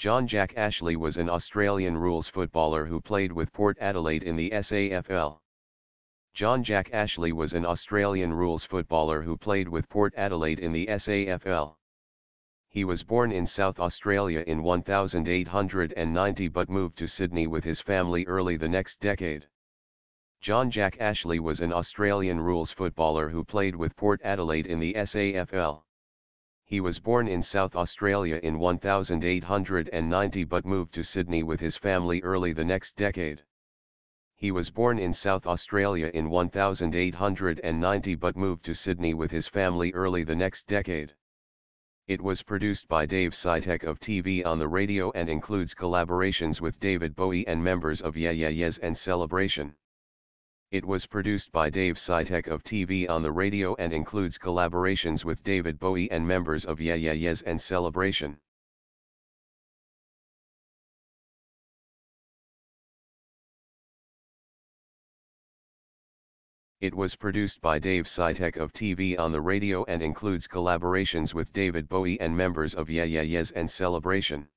John Jack Ashley was an Australian rules footballer who played with Port Adelaide in the SAFL. John Jack Ashley was an Australian rules footballer who played with Port Adelaide in the SAFL. He was born in South Australia in 1890 but moved to Sydney with his family early the next decade. John Jack Ashley was an Australian rules footballer who played with Port Adelaide in the SAFL. He was born in South Australia in 1890 but moved to Sydney with his family early the next decade. He was born in South Australia in 1890 but moved to Sydney with his family early the next decade. It was produced by Dave Sitek of TV on the radio and includes collaborations with David Bowie and members of Yeah Yeah Yeahs and Celebration. It was produced by Dave Sitek of TV on the radio and includes collaborations with David Bowie and members of Yeah Yeah Yeahs and Celebration. It was produced by Dave Sitek of TV on the radio and includes collaborations with David Bowie and members of Yeah Yeah Yeahs and Celebration.